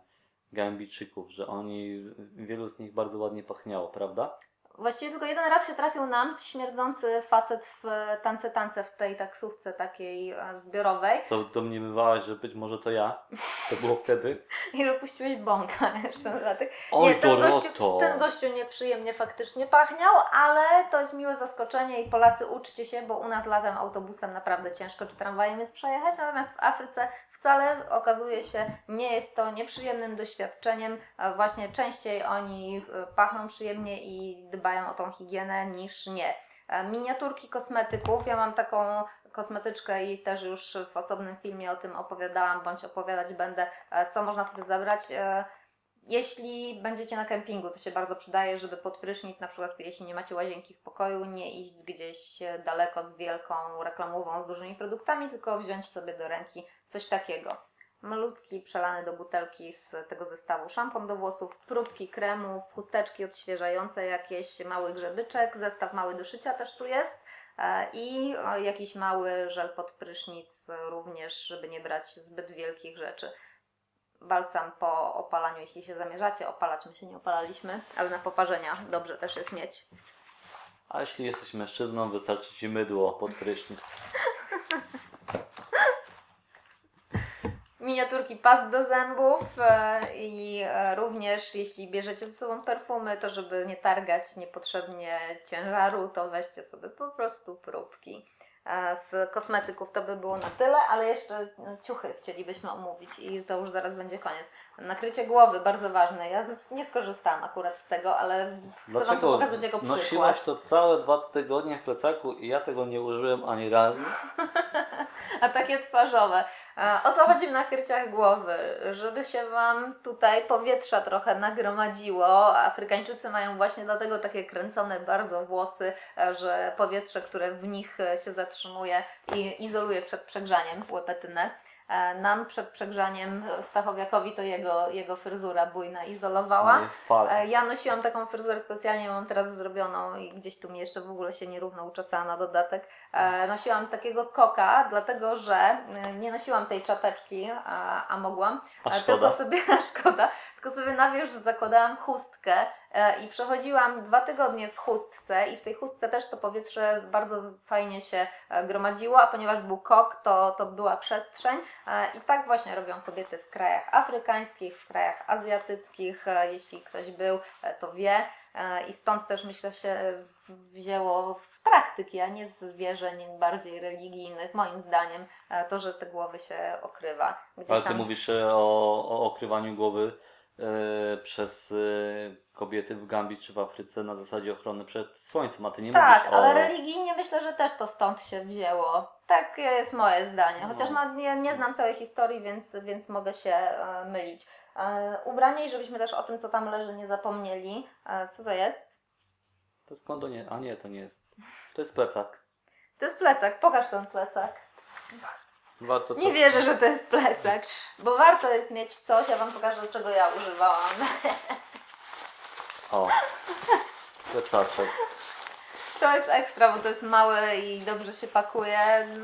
że oni, wielu z nich bardzo ładnie pachniało, prawda? Właściwie tylko jeden raz się trafił nam śmierdzący facet w e, tance tance w tej taksówce takiej e, zbiorowej Co domniemywałaś, że być może to ja? To było wtedy? [laughs] i że puściłeś bąka [laughs] jeszcze na tych. Oj, Nie, ten gościu, ten gościu nieprzyjemnie faktycznie pachniał, ale to jest miłe zaskoczenie i Polacy uczcie się, bo u nas latem autobusem naprawdę ciężko czy tramwajem jest przejechać, natomiast w Afryce wcale okazuje się nie jest to nieprzyjemnym doświadczeniem. A Właśnie częściej oni e, pachną przyjemnie i dbają o tą higienę niż nie. E, Miniaturki kosmetyków. Ja mam taką kosmetyczkę i też już w osobnym filmie o tym opowiadałam, bądź opowiadać będę, e, co można sobie zabrać. E, Jeśli będziecie na kempingu, to się bardzo przydaje, żeby pod prysznic, na przykład jeśli nie macie łazienki w pokoju, nie iść gdzieś daleko z wielką reklamową, z dużymi produktami, tylko wziąć sobie do ręki coś takiego. Malutki, przelany do butelki z tego zestawu szampon do włosów, próbki kremów, chusteczki odświeżające, jakieś mały grzebyczek, zestaw mały do szycia też tu jest e, i jakiś mały żel pod prysznic również, żeby nie brać zbyt wielkich rzeczy. balsam po opalaniu, jeśli się zamierzacie opalać. My się nie opalaliśmy, ale na poparzenia dobrze też jest mieć. A jeśli jesteś mężczyzną, wystarczy ci mydło pod prysznic. [laughs] Miniaturki past do zębów e, i e, również jeśli bierzecie ze sobą perfumy, to żeby nie targać niepotrzebnie ciężaru, to weźcie sobie po prostu próbki. E, Z kosmetyków to by było na tyle, ale jeszcze ciuchy chcielibyśmy omówić i to już zaraz będzie koniec. Nakrycie głowy, bardzo ważne. Ja nie skorzystałam akurat z tego, ale chcę Wam to pokazać jako przykład. nosiłaś to całe dwa tygodnie w plecaku i ja tego nie użyłem ani razu? [laughs] A takie twarzowe. A O co chodzi w nakryciach głowy? Żeby się Wam tutaj powietrza trochę nagromadziło. Afrykańczycy mają właśnie dlatego takie kręcone bardzo włosy, e, że powietrze, które w nich e, się zatrzymuje i izoluje przed przegrzaniem łepetynę. E, Nam przed przegrzaniem Stachowiakowi to jego, jego fryzura bujna izolowała. No. E, Ja nosiłam taką fryzurę specjalnie, mam teraz zrobioną i gdzieś tu mi jeszcze w ogóle się nierówno uczesała na dodatek. E, Nosiłam takiego koka, dlatego że nie nosiłam tej czapeczki, a, a mogłam. A szkoda. Tylko sobie, [laughs] szkoda, tylko sobie na wierzch zakładałam chustkę i przechodziłam dwa tygodnie w chustce i w tej chustce też to powietrze bardzo fajnie się e, gromadziło, a ponieważ był kok, to, to była przestrzeń E, I tak właśnie robią kobiety w krajach afrykańskich, w krajach azjatyckich. E, Jeśli ktoś był, e, to wie. E, I stąd też myślę się e, wzięło z praktyki, a nie z wierzeń bardziej religijnych. Moim zdaniem e, to, że te głowy się okrywa. Gdzieś Ale ty tam... mówisz e, o, o okrywaniu głowy e, przez e, kobiety w Gambii czy w Afryce na zasadzie ochrony przed słońcem, a ty nie Tak, mówisz o... ale religijnie myślę, że też to stąd się wzięło. Tak jest moje zdanie. Chociaż no, nie, nie znam całej historii, więc, więc mogę się e, mylić. E, ubranie i żebyśmy też o tym, co tam leży, nie zapomnieli. E, co to jest? To skąd to nie? A nie, to nie jest. To jest plecak. To jest plecak. Pokaż ten plecak. Warto Nie wierzę, że to jest plecak, bo warto jest mieć coś. Ja Wam pokażę, czego ja używałam. O, plecaczek. To jest ekstra, bo to jest małe i dobrze się pakuje.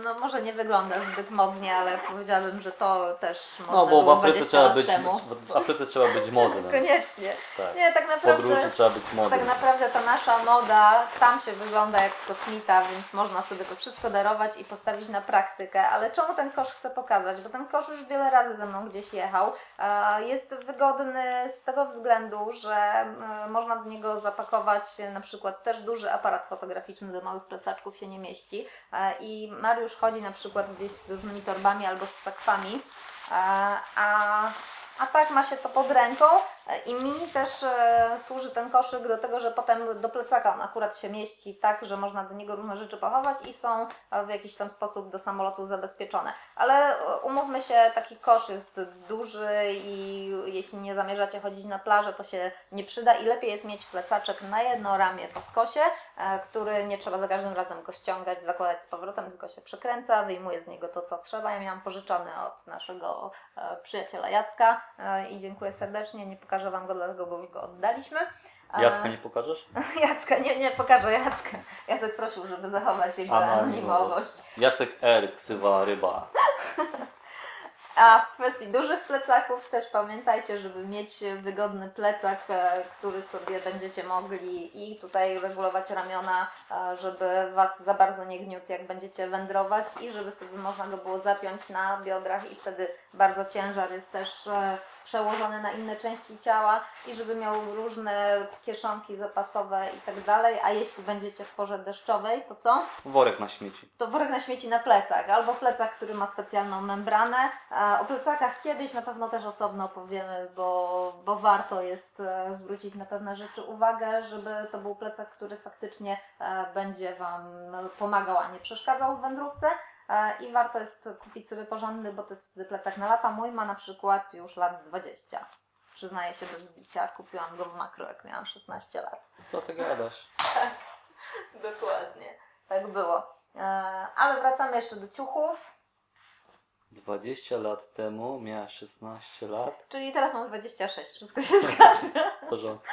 No może nie wygląda zbyt modnie, ale powiedziałabym, że to też można No bo w było Afryce 20 trzeba lat być, temu. w Afryce trzeba być modnym. Koniecznie. Tak. Nie, tak W naprawdę. podróży trzeba być modnym. Tak naprawdę ta nasza moda, tam się wygląda jak kosmita, więc można sobie to wszystko darować i postawić na praktykę. Ale czemu ten kosz chcę pokazać? Bo ten kosz już wiele razy ze mną gdzieś jechał. E, Jest wygodny z tego względu, że e, można do niego zapakować e, na przykład też duży aparat fotograficzny do małych plecaczków się nie mieści. E, I Mariusz chodzi na przykład gdzieś z różnymi torbami albo z sakwami. E, A, a tak ma się to pod ręką i mi też e, służy ten koszyk do tego, że potem do plecaka on akurat się mieści tak, że można do niego różne rzeczy pochować i są e, w jakiś tam sposób do samolotu zabezpieczone. Ale e, umówmy się, taki kosz jest duży i jeśli nie zamierzacie chodzić na plażę, to się nie przyda i lepiej jest mieć plecaczek na jedno ramię po skosie, który nie trzeba za każdym razem go ściągać, zakładać z powrotem, tylko się przekręca, wyjmuje z niego to, co trzeba. Ja miałam pożyczony od naszego przyjaciela Jacka i dziękuję serdecznie. Nie pokażę Wam go dlatego, bo już go oddaliśmy. E, Jacka nie pokażesz? [laughs] Jacka, nie, nie pokażę Jacka. Jacek prosił, żeby zachować jego Anonimowość. Jacek R, ksywa ryba. [laughs] A w kwestii dużych plecaków też pamiętajcie, żeby mieć wygodny plecak, e, który sobie będziecie mogli i tutaj regulować ramiona, e, żeby Was za bardzo nie gniótł jak będziecie wędrować i żeby sobie można go było zapiąć na biodrach i wtedy bardzo ciężar jest też e, przełożony na inne części ciała i żeby miał różne kieszonki zapasowe i tak dalej, a jeśli będziecie w porze deszczowej, to co? Worek na śmieci. to worek na śmieci na plecak, albo plecak, który ma specjalną membranę. O plecakach kiedyś na pewno też osobno opowiemy, bo, bo warto jest e, zwrócić na pewne rzeczy uwagę, żeby to był plecak, który faktycznie e, będzie Wam pomagał, a nie przeszkadzał w wędrówce. E, I warto jest kupić sobie porządny, bo to jest wtedy plecak na lata. Mój ma na przykład już lat 20. Przyznaję się bez bicia, kupiłam go w makro, jak miałam 16 lat. Co ty gadasz? [laughs] Dokładnie. Tak było. E, ale wracamy jeszcze do ciuchów. 20 lat temu miała 16 lat. Czyli teraz mam 26, wszystko się [laughs] zgadza. W porządku.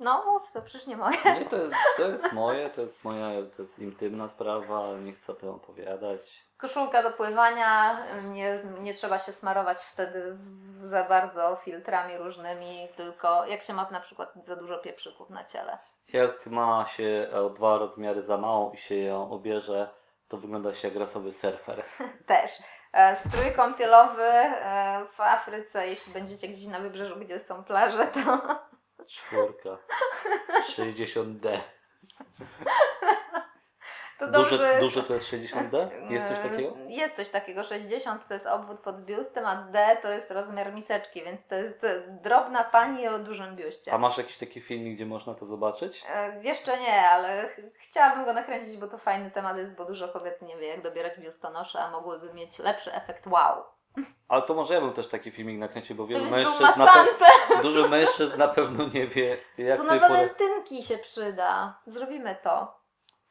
No mów, to przecież nie moje. Nie, to jest, to jest moje, to jest moja, to jest intymna sprawa, nie chcę o tym opowiadać. Koszulka do pływania, nie, nie trzeba się smarować wtedy za bardzo filtrami różnymi, tylko jak się ma na przykład za dużo pieprzyków na ciele. Jak ma się o dwa rozmiary za małą i się ją obierze, to wygląda się jak rasowy surfer. [laughs] Też. E, Strój kąpielowy e, w Afryce, jeśli będziecie gdzieś na wybrzeżu, gdzie są plaże, to Czwórka. 60D. [laughs] To dobrze Duże, jest. duże to jest 60D? Jest coś Yy, takiego? Jest coś takiego. 60 to jest obwód pod biustem, a D to jest rozmiar miseczki, więc to jest e, drobna pani o dużym biuście. A masz jakiś taki filmik, gdzie można to zobaczyć? E, Jeszcze nie, ale ch- chciałabym go nakręcić, bo to fajny temat jest, bo dużo kobiet nie wie, jak dobierać biustonosze, a mogłyby mieć lepszy efekt wow. Ale to może ja bym też taki filmik nakręcił, bo wielu mężczyzn na pewno, macante, dużo mężczyzn na pewno nie wie, jak to na sobie poradzić. walentynki się przyda. Zrobimy to.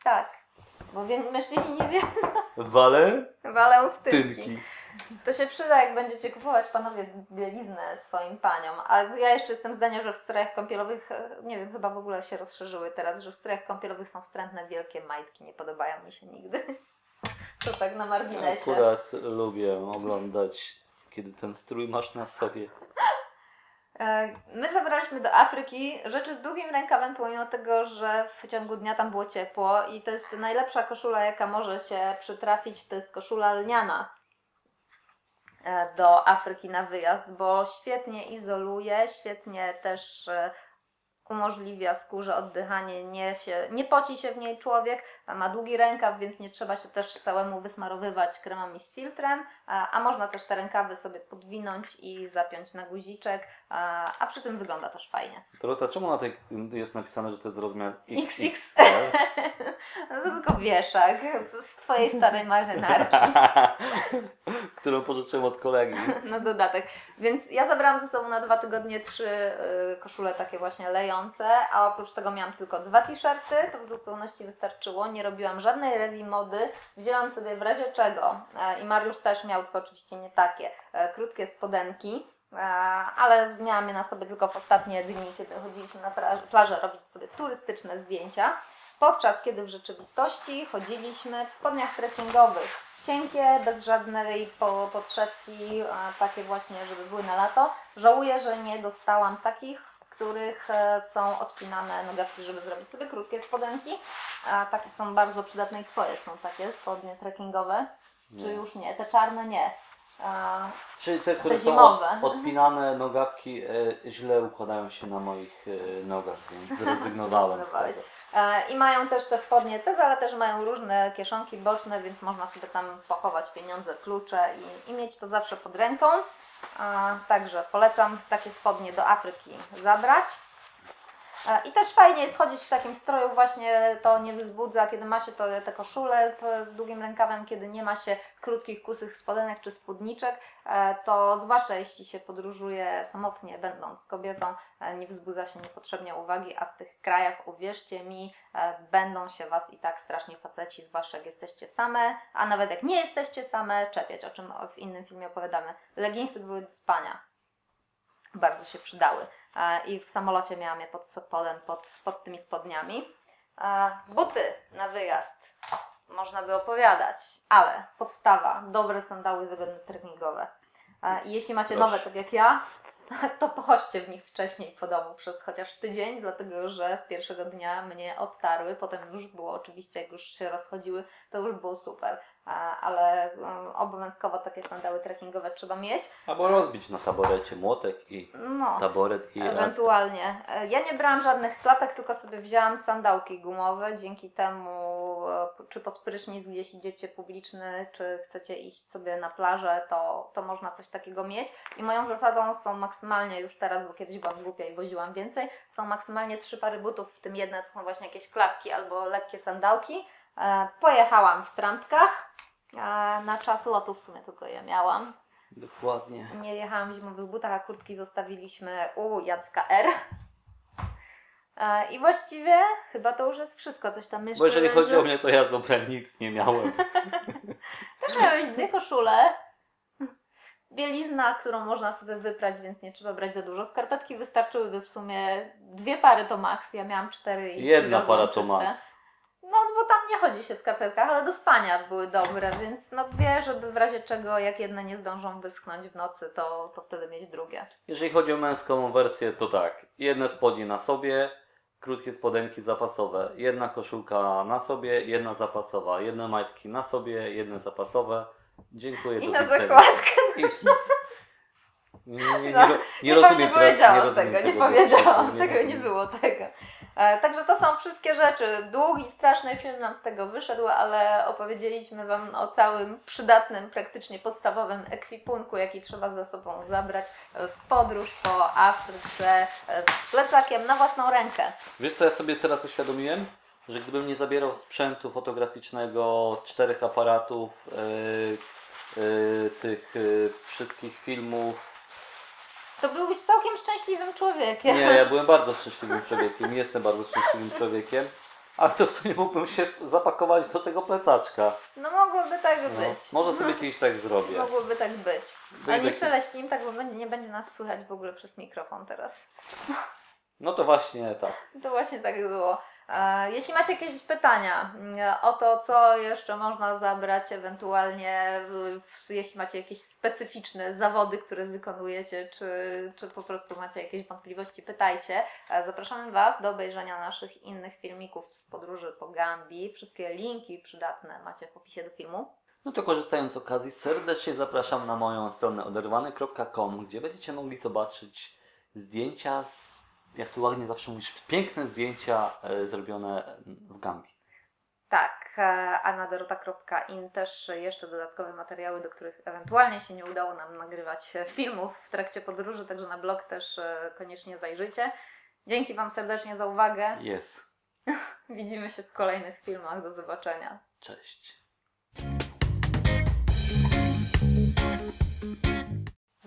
Tak. Bo wie, mężczyźni nie wiedzą. Walentynki. Walentynki. To się przyda, jak będziecie kupować panowie bieliznę swoim paniom. A ja jeszcze jestem zdania, że w strojach kąpielowych, e, nie wiem, chyba w ogóle się rozszerzyły teraz, że w strojach kąpielowych są wstrętne wielkie majtki. Nie podobają mi się nigdy. To tak na marginesie. Akurat lubię oglądać, kiedy ten strój masz na sobie. E, My zabraliśmy do Afryki rzeczy z długim rękawem, pomimo tego, że w ciągu dnia tam było ciepło i to jest najlepsza koszula, jaka może się przytrafić, to jest koszula lniana e, do Afryki na wyjazd, bo świetnie izoluje, świetnie też e, umożliwia skórze oddychanie, nie, się, nie poci się w niej człowiek, ma długi rękaw, więc nie trzeba się też całemu wysmarowywać kremami z filtrem, a, a można też te rękawy sobie podwinąć i zapiąć na guziczek, a, przy tym wygląda też fajnie. Dorota, czemu na tej jest napisane, że to jest rozmiar XXL? [laughs] No to tylko wieszak z twojej starej marynarki. [laughs] Którą pożyczyłem od kolegi. [laughs] na dodatek. Więc ja zabrałam ze sobą na dwa tygodnie trzy y, koszule takie właśnie lejące, a oprócz tego miałam tylko dwa t-shirty, to w zupełności wystarczyło. Nie robiłam żadnej rewii mody. Wzięłam sobie w razie czego, e, i Mariusz też miał, tylko oczywiście nie takie, e, krótkie spodenki. E, Ale miałam je na sobie tylko w ostatnie dni, kiedy chodziliśmy na plażę robić sobie turystyczne zdjęcia. Podczas kiedy w rzeczywistości chodziliśmy w spodniach trekkingowych. Cienkie, bez żadnej po, podszewki, a takie właśnie, żeby były na lato. Żałuję, że nie dostałam takich, w których e, są odpinane nogawki, żeby zrobić sobie krótkie spodenki. A takie są bardzo przydatne i Twoje są takie spodnie trekkingowe. Czy już nie? Te czarne nie. A, Czyli te, które są od, odpinane nogawki e, źle układają się na moich e, nogach, więc [laughs] zrezygnowałem z tego. E, I mają też te spodnie te, ale też mają różne kieszonki boczne, więc można sobie tam pochować pieniądze, klucze i, i mieć to zawsze pod ręką. A, Także polecam takie spodnie do Afryki zabrać. E, I też fajnie jest chodzić w takim stroju, właśnie to nie wzbudza, kiedy ma się to, te koszule z długim rękawem, kiedy nie ma się krótkich, kusych spodenek czy spódniczek, e, to zwłaszcza jeśli się podróżuje samotnie, będąc kobietą, e, nie wzbudza się niepotrzebnie uwagi, a w tych krajach, uwierzcie mi, będą się Was i tak strasznie faceci, zwłaszcza jak jesteście same, a nawet jak nie jesteście same, czepiać, o czym w innym filmie opowiadamy. Leginsy były do spania. Bardzo się przydały. E, I w samolocie miałam je pod spodem, pod, pod tymi spodniami. E, Buty na wyjazd. Można by opowiadać, ale podstawa, dobre sandały wygodne trekkingowe. I jeśli macie Proszę. nowe, tak jak ja, to pochodźcie w nich wcześniej po domu przez chociaż tydzień, dlatego że pierwszego dnia mnie obtarły, potem już było oczywiście, jak już się rozchodziły, to już było super, ale um, obowiązkowo takie sandały trekkingowe trzeba mieć. Albo rozbić na taborecie młotek i No, taboret i ewentualnie. E, Ja nie brałam żadnych klapek, tylko sobie wzięłam sandałki gumowe, dzięki temu, czy pod prysznic gdzieś idziecie publiczny, czy chcecie iść sobie na plażę, to, to można coś takiego mieć. I moją zasadą są maksymalnie już teraz, bo kiedyś byłam głupia i woziłam więcej, są maksymalnie trzy pary butów, w tym jedne to są właśnie jakieś klapki albo lekkie sandałki. E, Pojechałam w trampkach. e, Na czas lotu w sumie tylko je miałam. Dokładnie. Nie jechałam w zimowych butach, a kurtki zostawiliśmy u Jacka R. E, I właściwie chyba to już jest wszystko, coś tam jeszcze Bo jeżeli będzie. chodzi o mnie, to ja z ubrań nic nie miałem. [laughs] Też miałeś dwie koszule. bielizna, którą można sobie wyprać, więc nie trzeba brać za dużo. Skarpetki wystarczyłyby w sumie dwie pary to max. Ja miałam cztery i Jedna para to max. No bo tam nie chodzi się w skarpetkach, ale do spania były dobre, więc no dwie, żeby w razie czego jak jedne nie zdążą wyschnąć w nocy, to, to wtedy mieć drugie. Jeżeli chodzi o męską wersję, to tak. Jedne spodnie na sobie, krótkie spodenki zapasowe. Jedna koszulka na sobie, jedna zapasowa. Jedne majtki na sobie, jedne zapasowe. Dziękuję. I do na widzenia. zakładkę. I... Nie, nie, nie, No, nie, nie Nie, rozumiem nie powiedziałam rozumiem tego, nie tego powiedziałam wątku, tego, nie było tego. E, Także to są wszystkie rzeczy. Długi, straszny film nam z tego wyszedł, ale opowiedzieliśmy Wam o całym przydatnym, praktycznie podstawowym ekwipunku, jaki trzeba ze sobą zabrać w podróż po Afryce e, z plecakiem na własną rękę. Wiesz co ja sobie teraz uświadomiłem? Że gdybym nie zabierał sprzętu fotograficznego, czterech aparatów, yy, yy, tych yy, wszystkich filmów. To byłbyś całkiem szczęśliwym człowiekiem. Nie, ja byłem bardzo szczęśliwym człowiekiem, jestem bardzo szczęśliwym człowiekiem. Ale to w sumie mógłbym się zapakować do tego plecaczka. No mogłoby tak No, być. może sobie kiedyś tak zrobię. Mogłoby tak być. Wyjdę Ale nie ki- szeleślim, tak, bo będzie, nie będzie nas słychać w ogóle przez mikrofon teraz. No to właśnie tak. To właśnie tak było. E, Jeśli macie jakieś pytania mm, o to, co jeszcze można zabrać, ewentualnie jeśli macie jakieś specyficzne zawody, które wykonujecie, czy, czy po prostu macie jakieś wątpliwości, pytajcie. E, Zapraszamy Was do obejrzenia naszych innych filmików z podróży po Gambii. Wszystkie linki przydatne macie w opisie do filmu. No to korzystając z okazji, serdecznie zapraszam na moją stronę oderwany.com, gdzie będziecie mogli zobaczyć zdjęcia, z, jak tu ładnie zawsze mówisz, piękne zdjęcia e, zrobione w Gambii. Tak, e, a na dorota.in też jeszcze dodatkowe materiały, do których ewentualnie się nie udało nam nagrywać e, filmów w trakcie podróży, także na blog też koniecznie zajrzyjcie. Dzięki Wam serdecznie za uwagę. Jest. [laughs] Widzimy się w kolejnych filmach. Do zobaczenia. Cześć.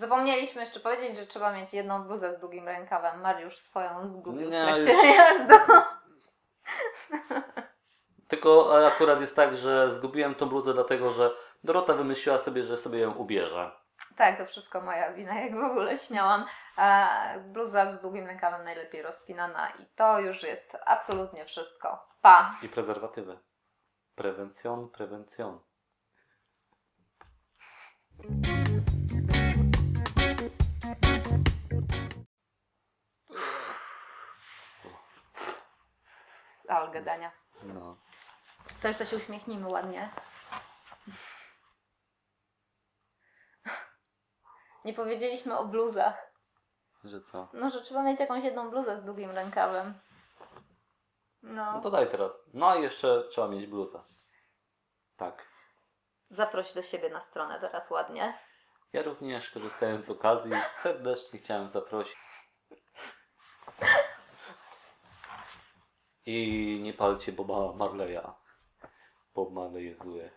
Zapomnieliśmy jeszcze powiedzieć, że trzeba mieć jedną bluzę z długim rękawem. Mariusz swoją zgubił w Nie, trakcie już- jazdy. Tylko akurat jest tak, że zgubiłem tą bluzę dlatego, że Dorota wymyśliła sobie, że sobie ją ubierze. Tak, to wszystko moja wina, jak w ogóle śmiałam. Bluza z długim rękawem najlepiej rozpinana i to już jest absolutnie wszystko. Pa! I prezerwatywy. Prewencjon, prewencjon. Gadania. No. To jeszcze się uśmiechnijmy ładnie. Nie powiedzieliśmy o bluzach. Że co? No, że trzeba mieć jakąś jedną bluzę z długim rękawem. No No. to daj teraz. No i jeszcze trzeba mieć bluzę. Tak. Zaproś do siebie na stronę teraz ładnie. Ja również korzystając z okazji serdecznie chciałem zaprosić. I nie palcie Boba Marleya. Bob Marley jest zły.